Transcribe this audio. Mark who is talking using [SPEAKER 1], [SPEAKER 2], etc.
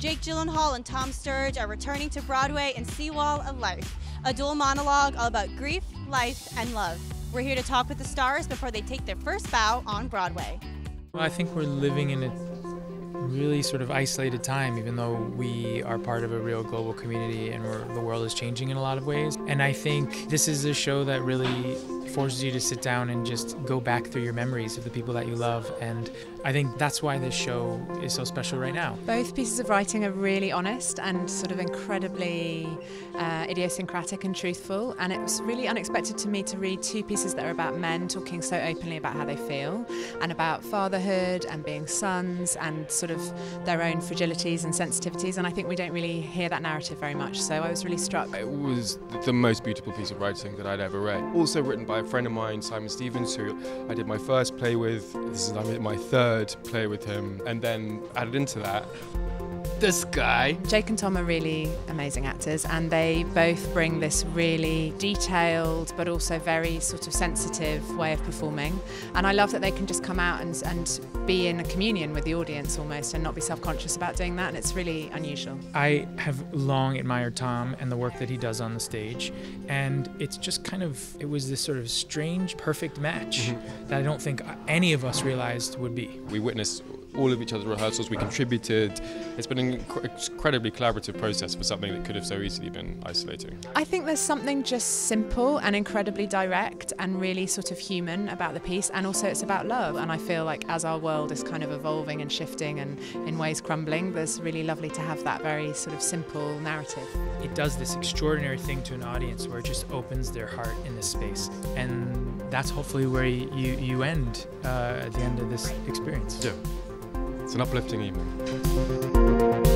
[SPEAKER 1] Jake Gyllenhaal and Tom Sturridge are returning to Broadway in Seawall of Life, a dual monologue all about grief, life, and love. We're here to talk with the stars before they take their first bow on Broadway.
[SPEAKER 2] I think we're living in a really sort of isolated time, even though we are part of a real global community and the world is changing in a lot of ways. And I think this is a show that really forces you to sit down and just go back through your memories of the people that you love. And I think that's why this show is so special right now.
[SPEAKER 3] Both pieces of writing are really honest and sort of incredibly uh, idiosyncratic and truthful. And it was really unexpected to me to read two pieces that are about men talking so openly about how they feel and about fatherhood and being sons and sort of their own fragilities and sensitivities. And I think we don't really hear that narrative very much. So I was really struck.
[SPEAKER 4] It was the most beautiful piece of writing that I'd ever read. Also written by a friend of mine, Simon Stephens, who I did my first play with. This is my third play with him, and then added into that this guy.
[SPEAKER 3] Jake and Tom are really amazing actors, and they both bring this really detailed but also very sort of sensitive way of performing. And I love that they can just come out and, and be in a communion with the audience almost and not be self conscious about doing that. And it's really unusual.
[SPEAKER 2] I have long admired Tom and the work that he does on the stage. And it's just kind of, it was this sort of strange, perfect match mm-hmm. that I don't think any of us realized would be.
[SPEAKER 4] We witnessed all of each other's rehearsals. We contributed. It's been an incredibly collaborative process for something that could have so easily been isolating.
[SPEAKER 3] I think there's something just simple and incredibly direct and really sort of human about the piece, and also it's about love. And I feel like as our world is kind of evolving and shifting and in ways crumbling, there's really lovely to have that very sort of simple narrative.
[SPEAKER 2] It does this extraordinary thing to an audience where it just opens their heart in this space, and that's hopefully where you you end uh, at the end of this experience.
[SPEAKER 4] Yeah. It's an uplifting evening.